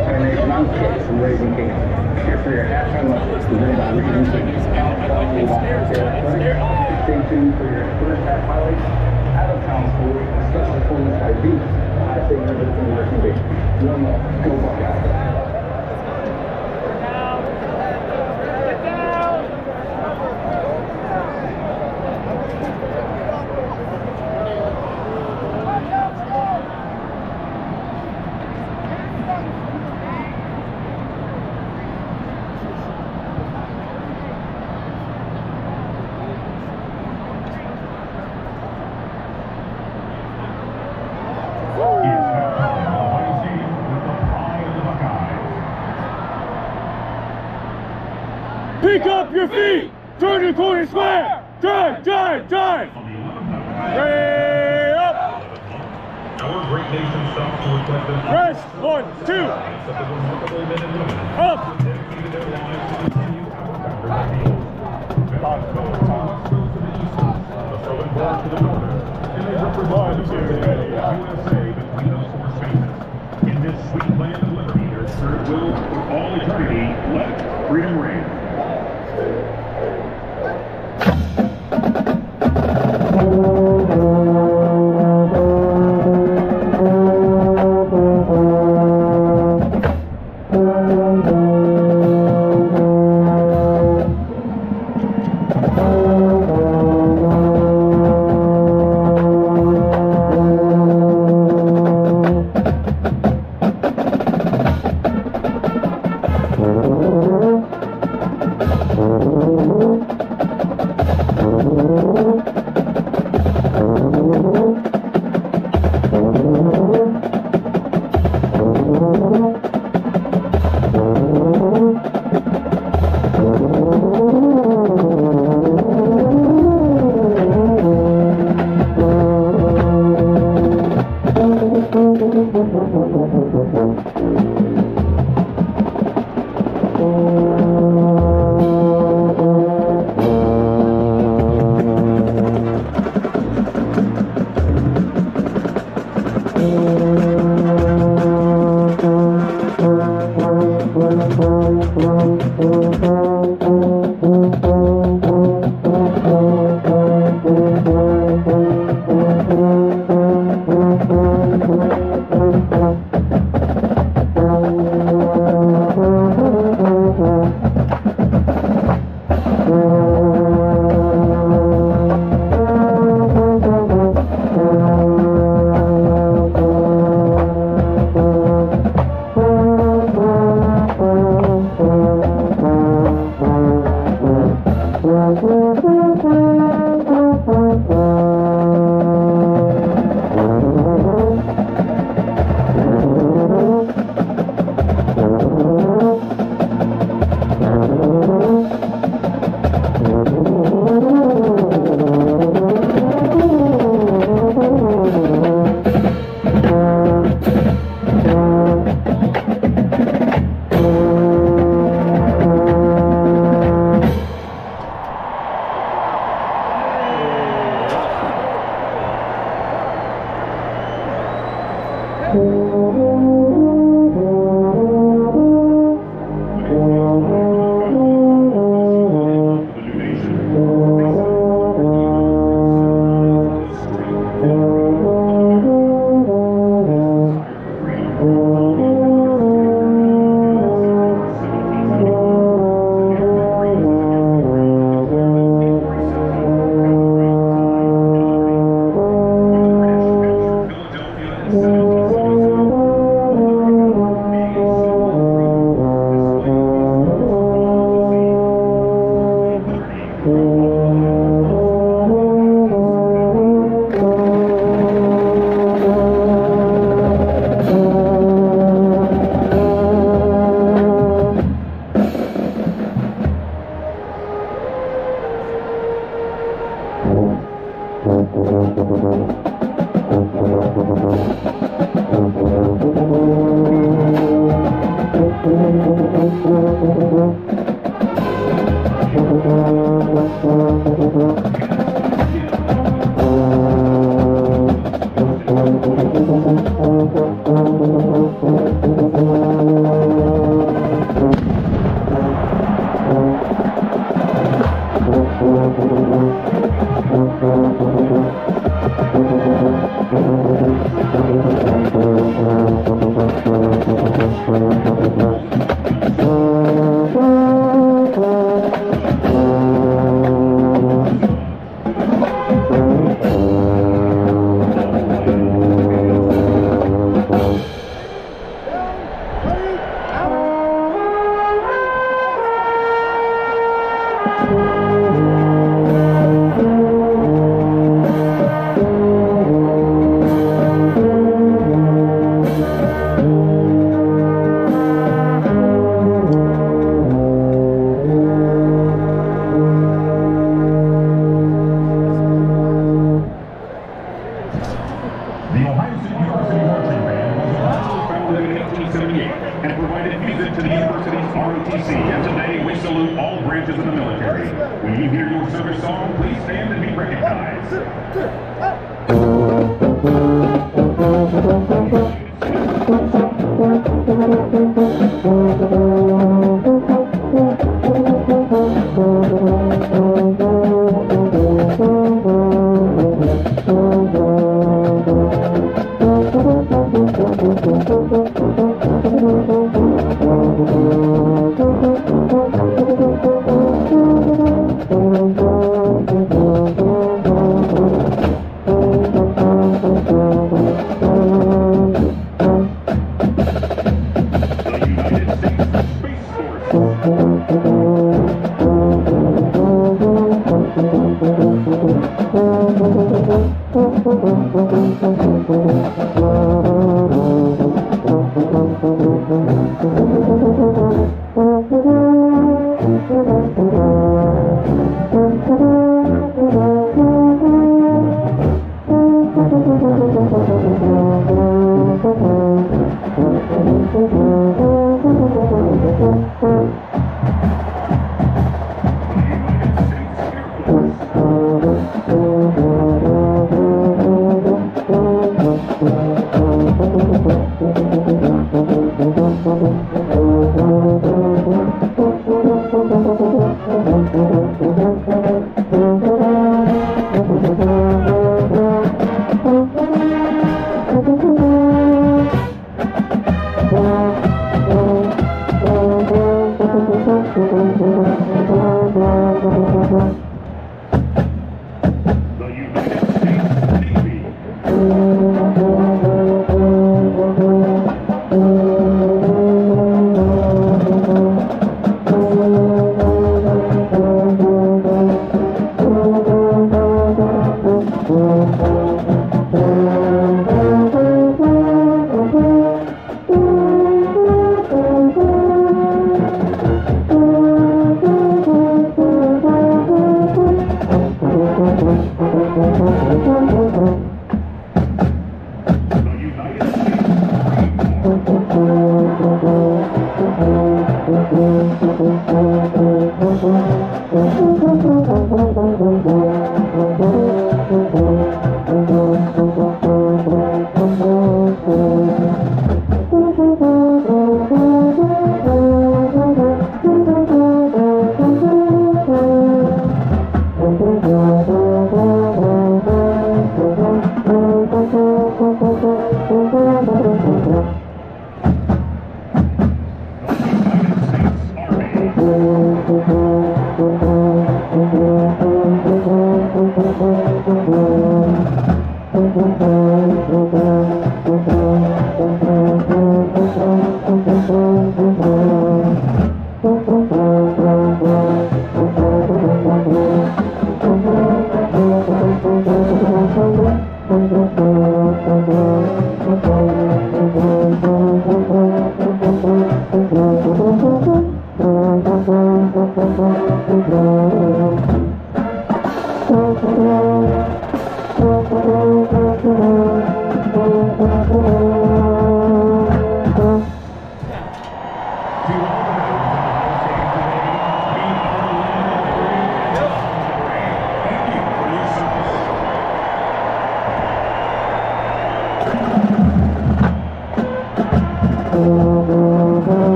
determination on kicks and raising kicks. Cheer for your. Stay tuned for your first half highlights, out of town stories, and special performance by Ohio State University of Washington Bay. One go Buckeyes. is halftime at Ohio Stadium with the pride of the Buckeyes. Pick up your feet! Turn your corner square! Drive, drive, drive! On the 11th hour, Way up! Rest! One, two, of up! who dedicated their lives to continue our founder's ideals. Veterans goes to the east, the Southern Cross to Thank you. And provided music to the university's ROTC, and today we salute all branches of the military. When you hear your service song, please stand and be recognized. Navy. The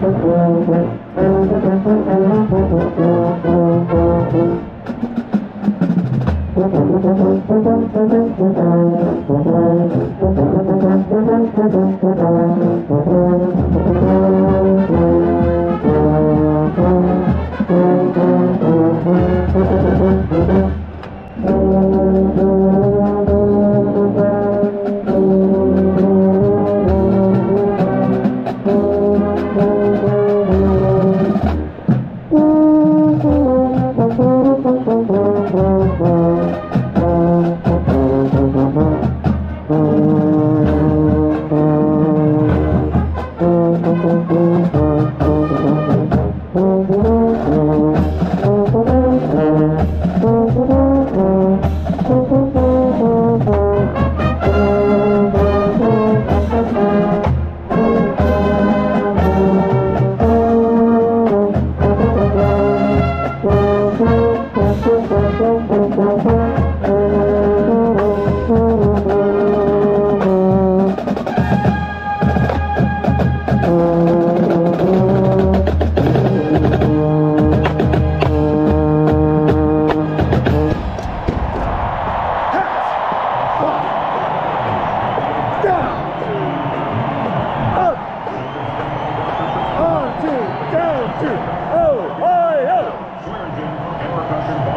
Thank Northwestern